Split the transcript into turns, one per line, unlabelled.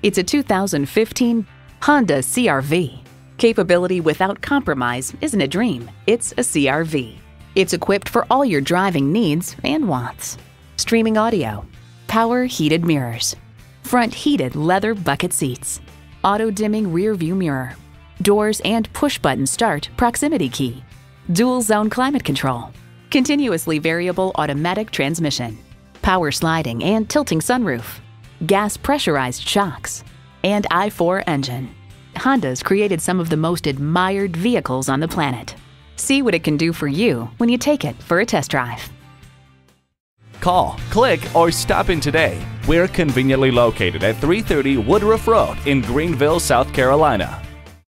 It's a 2015 Honda CRV. Capability without compromise isn't a dream, it's a CRV. It's equipped for all your driving needs and wants. Streaming audio, power heated mirrors, front heated leather bucket seats, auto dimming rear view mirror, doors and push button start proximity key, dual zone climate control, continuously variable automatic transmission, power sliding and tilting sunroof, gas pressurized shocks, and i4 engine. Honda's created some of the most admired vehicles on the planet. See what it can do for you when you take it for a test drive.
Call, click, or stop in today. We're conveniently located at 330 Woodruff Road in Greenville, South Carolina.